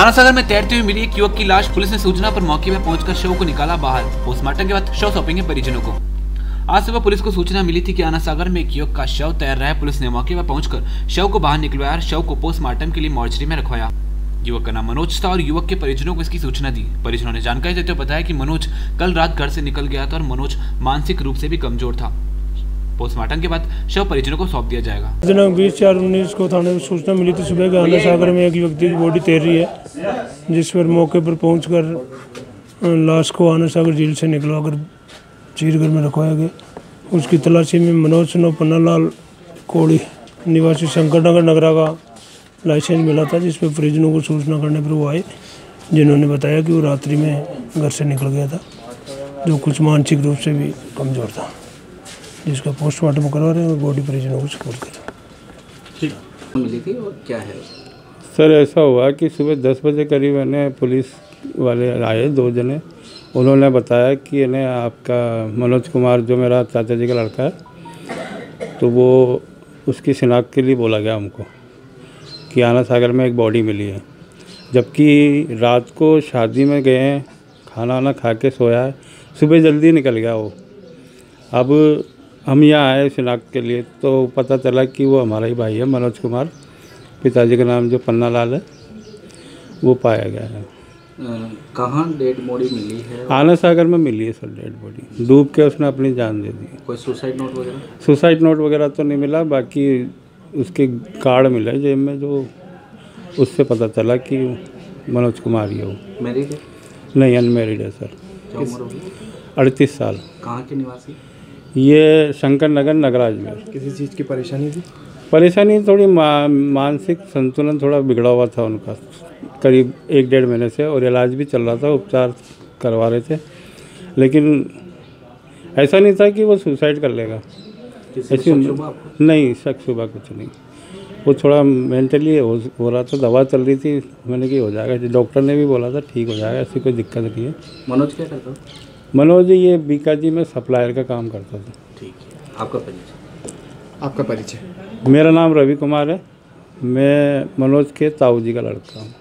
आनासागर में तैरते हुए मिली एक युवक की लाश पुलिस ने सूचना पर मौके पर पहुंचकर शव को निकाला बाहर। पोस्टमार्टम के बाद शव सौंपेंगे परिजनों को। आज सुबह पुलिस को सूचना मिली थी कि आनासागर में एक युवक का शव तैर रहा है। पुलिस ने मौके पर पहुंचकर शव को बाहर निकलवाया और शव को पोस्टमार्टम के लिए मॉर्चरी में रखवाया। युवक का नाम मनोज था और युवक के परिजनों को इसकी सूचना दी। परिजनों ने जानकारी देते हुए बताया कि मनोज कल रात घर से निकल गया था और मनोज मानसिक रूप से भी कमज़ोर था। पोस्टमार्टम के बाद शव परिजनों को सौंप दिया जाएगा। दिनांक बीस चार उन्नीस को थाने में सूचना मिली थी सुबह आना सागर में एक व्यक्ति की बॉडी तैर रही है जिस पर मौके पर पहुंचकर अ, लाश को आना सागर झील से निकलवाकर चीरघर में रखवाया गया। उसकी तलाशी में मनोज सनो पन्नालाल कोड़ी निवासी शंकर नगर नगरा का लाइसेंस मिला था जिस पर परिजनों को सूचना करने पर वो आए जिन्होंने बताया कि वो रात्रि में घर से निकल गया था जो कुछ मानसिक रूप से भी कमज़ोर था। जिसका पोस्टमार्टम करवा रहे हैं और बॉडी परिजनों को सपोर्ट कर। रहे हैं मिली थी और क्या है? सर ऐसा हुआ कि सुबह दस बजे करीब इन्हें पुलिस वाले आए दो जने। उन्होंने बताया कि इन्हें आपका मनोज कुमार जो मेरा चाचा जी का लड़का है तो वो उसकी शिनाख्त के लिए बोला गया हमको कि आना सागर में एक बॉडी मिली है। जबकि रात को शादी में गए हैं खाना वाना खा के सोया है सुबह जल्दी निकल गया वो। अब हम यहाँ आए शिनाख्त के लिए तो पता चला कि वो हमारा ही भाई है मनोज कुमार। पिताजी का नाम जो पन्ना लाल है वो पाया गया है। कहाँ डेड बॉडी मिली है? आना सागर में मिली है सर डेड बॉडी। डूब के उसने अपनी जान दे दी। कोई सुसाइड नोट वगैरह? सुसाइड नोट वगैरह तो नहीं मिला बाकी उसके कार्ड मिला जेब में जो उससे पता चला कि मनोज कुमार ही है। मैरिड है? नहीं अनमेरिड है सर। अड़तीस साल। कहाँ के निवासी? ये शंकर नगर नगराज में। किसी चीज़ की परेशानी थी? परेशानी थोड़ी मा, मानसिक संतुलन थोड़ा बिगड़ा हुआ था उनका। करीब एक डेढ़ महीने से और इलाज भी चल रहा था उपचार करवा रहे थे। लेकिन ऐसा नहीं था कि वो सुसाइड कर लेगा। ऐसी? नहीं शक सुबह कुछ नहीं। वो थोड़ा मेंटली हो, हो रहा था दवा चल रही थी। मैंने कि हो जाएगा। डॉक्टर ने भी बोला था ठीक हो जाएगा ऐसी कोई दिक्कत नहीं है। मनोज क्या करता मनोज जी ये बीका जी में सप्लायर का काम करता था। ठीक है। आपका परिचय? आपका परिचय? मेरा नाम रवि कुमार है। मैं मनोज के ताऊ जी का लड़का हूँ।